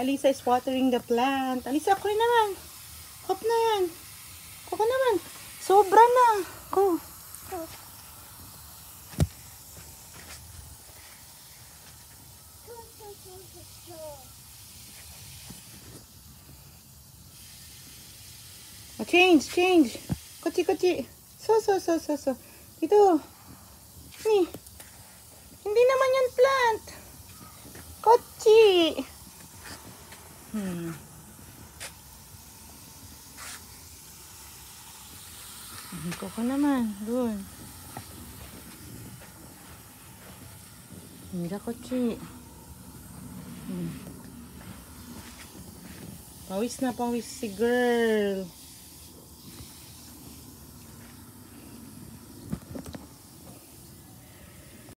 Alisa is watering the plant. Alisa, ako rin naman. Hop na yan. Ako naman. Sobra na. Ko. Oh, change, change. Kuchi, kuchi. So, so, so, so, so. Dito. Ni. Hmm. Iko ko naman. Doon. Mira, kuchi. Hmm. Pawis na pawis si girl.